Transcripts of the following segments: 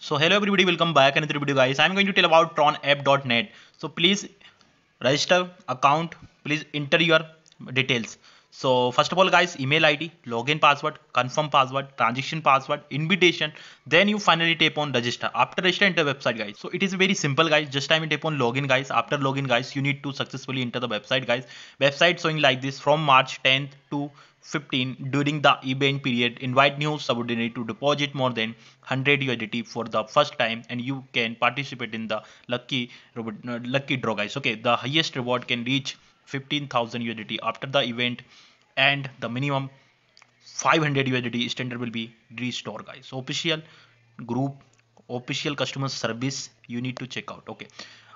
So hello everybody, welcome back another video guys. I'm going to tell about tronapp.net. So please register account, please enter your details. So first of all guys, email ID, login password, confirm password, transaction password, invitation. Then you finally tap on register. After register, enter website guys. So it is very simple guys. Just time you tap on login guys. After login guys, you need to successfully enter the website guys. Website showing like this from March 10th to 15 during the event period invite new subordinate to deposit more than 100 USDT for the first time and you can participate in the lucky uh, lucky draw guys okay the highest reward can reach 15000 USDT after the event and the minimum 500 USDT standard will be restored guys. Official group official customer service you need to check out okay?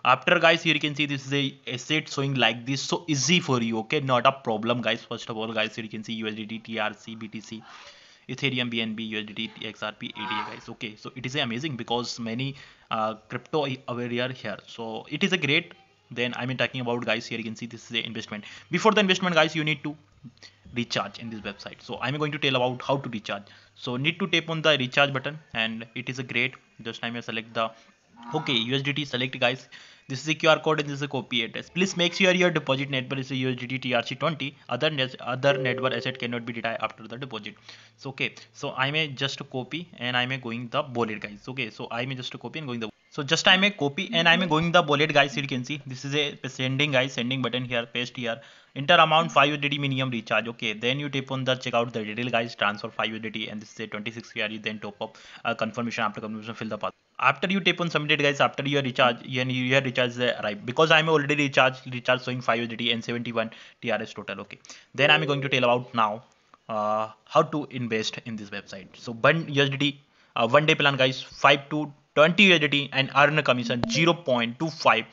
After guys here you can see this is a asset showing like this. So easy for you okay? Not a problem guys. First of all guys here you can see usdt trc btc ethereum bnb usdt xrp ada guys okay? So it is amazing because many uh, crypto aware here. So it is a great then i'm talking about guys here you can see this is the investment. Before the investment guys you need to recharge in this website. So i'm going to tell about how to recharge. So need to tap on the recharge button and it is a great. Just time you select the okay usdt select guys this is a qr code and this is a copy address. Please make sure your deposit network is a usdt trc20 other net other network asset cannot be retired after the deposit. So okay. So i may just copy and i may going the bullet guys. Okay. So i may just copy and going the so just i may copy and i may going the bullet guys. Here you can see this is a sending guys. Sending button here paste here. Enter amount 5 USDT minimum recharge. Okay. Then you tap on the check out the detail guys. Transfer 5 USDT and this is a 26 KRE then top up uh, confirmation after confirmation fill the path. After you tap on submit guys after your recharge and your recharge arrive because i'm already recharged recharge showing 5 USDT and 71 TRS total okay. Then i'm going to tell about now uh, how to invest in this website. So one USDT uh, one day plan guys 5 to 20 USDT and earn a commission 0.25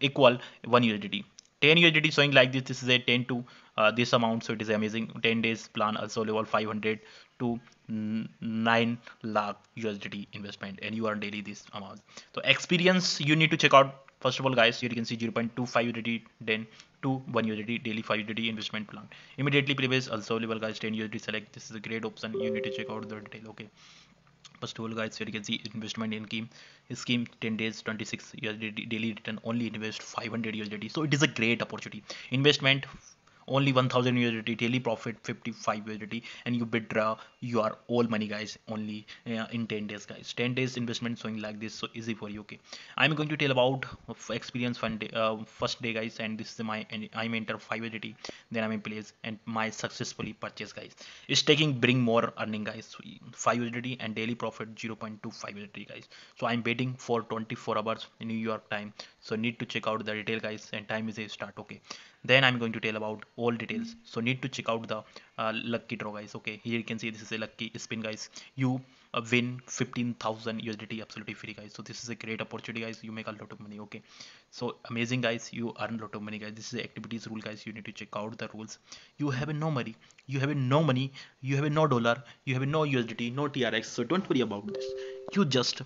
equal 1 USDT 10 USDT showing like this this is a 10 to uh, this amount so it is amazing. 10 days plan also level 500 to 9 lakh USDT investment and you earn daily this amount. So experience you need to check out first of all guys here you can see 0.25 USDT then to 1 USDT daily 5 USDT investment plan. Immediately previous also level guys 10 USDT select. This is a great option. You need to check out the detail okay. First of all guys here you can see investment in scheme. Scheme 10 days 26 USD daily return only invest 500 USD so it is a great opportunity. Investment only 1000 USDT daily profit 55 USDT and you withdraw your all money guys only uh, in 10 days guys. 10 days investment showing like this so easy for you okay? I'm going to tell about experience fund uh, first day guys and this is my and I'm enter 5 USDT then I'm in place and my successfully purchase guys. It's taking bring more earning guys. 5 USDT and daily profit 0.25 USDT guys. So I'm waiting for 24 hours in New York time. So need to check out the detail guys and time is a start okay? Then i'm going to tell about all details. So need to check out the uh, lucky draw guys. Okay here you can see this is a lucky spin guys. You uh, win 15,000 USDT absolutely free guys. So this is a great opportunity guys. You make a lot of money okay? So amazing guys. You earn a lot of money guys. This is the activities rule guys. You need to check out the rules. You have no money. You have no money. You have no dollar. You have no USDT no TRX so don't worry about this. You just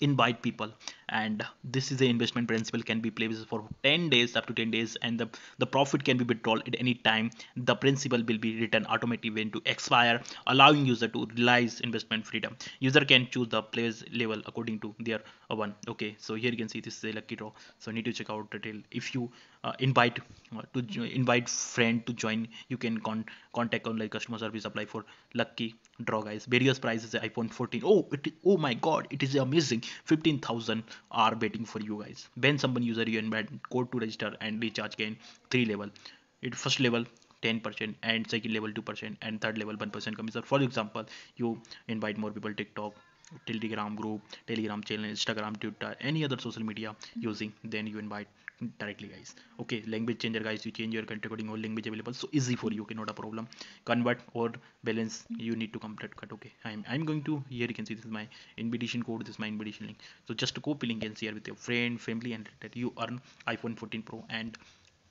invite people and this is the investment principle can be played for 10 days up to 10 days and the the profit can be withdrawn at any time. The principal will be returned automatically when to expire allowing user to realize investment freedom. User can choose the players level according to their uh, one. Okay so here you can see this is a lucky draw. So need to check out detail. If you uh, invite uh, to invite friend to join you can con contact online customer service apply for lucky draw guys. Various prices iphone 14 oh it oh my god it is amazing. 15000 are waiting for you guys. When someone user you invite code to register and recharge gain three level. It first level 10% and second level 2% and third level 1% commission for example you invite more people tiktok telegram group telegram channel instagram twitter any other social media using then you invite directly guys. Okay language changer guys. You change your country according all language available. So easy for you. Okay not a problem. Convert or balance you need to complete cut. Okay i'm i'm going to here you can see this is my invitation code. This is my invitation link. So just to copy link and share with your friend family and that you earn iphone 14 pro and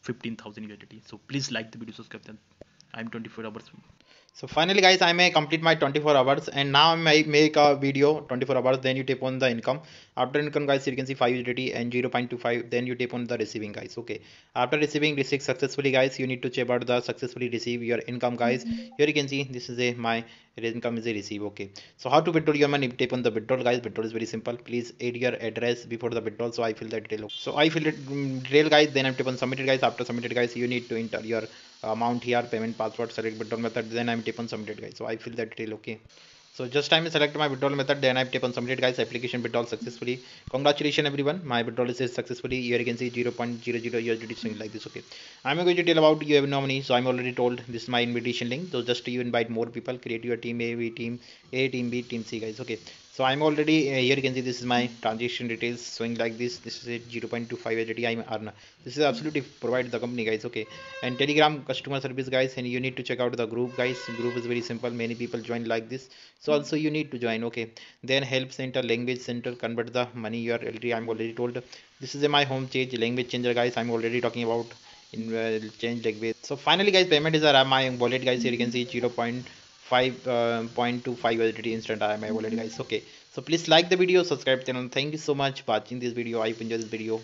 15000 USDT so please like the video subscribe them i'm 24 hours so finally guys i may complete my 24 hours and now i may make a video 24 hours then you tap on the income. After income guys you can see 5 USDT and 0.25 then you tap on the receiving guys. Okay. After receiving receive successfully guys. You need to check out the successfully receive your income guys. Here you can see this is a my income is a receive. Okay. So how to withdraw your money? Tap on the withdrawal guys. Withdrawal is very simple. Please add your address before the withdrawal. So i fill the detail. So i fill it mm, detail guys. Then i'm tap on submitted guys. After submitted guys you need to enter your Uh, amount here payment password select withdrawal method then i'm tap on submitted guys. So i fill the detail okay. So just time select my withdrawal method then i tap on submitted guys. Application withdrawal successfully. Congratulations everyone. My withdrawal is successfully. Here you can see 0.00 USDT swing like this okay. I'm going to tell about you have no money so i'm already told this is my invitation link. So just you invite more people create your team a b team a team b team c guys okay so i'm already uh, here you can see this is my transaction details showing like this. This is a 0.25 ADT i'm earn this is absolutely provide the company guys. Okay. And telegram customer service guys and you need to check out the group guys. Group is very simple. Many people join like this. So also you need to join. Okay. Then help center language center convert the money your already i'm already told. This is my home change language changer guys. I'm already talking about in uh, change language. So finally guys payment is a my wallet guys. Here you can see 0. 5.25 uh, USDT instant I am wallet guys. Okay. So please like the video subscribe channel. Thank you so much for watching this video. I hope you enjoy this video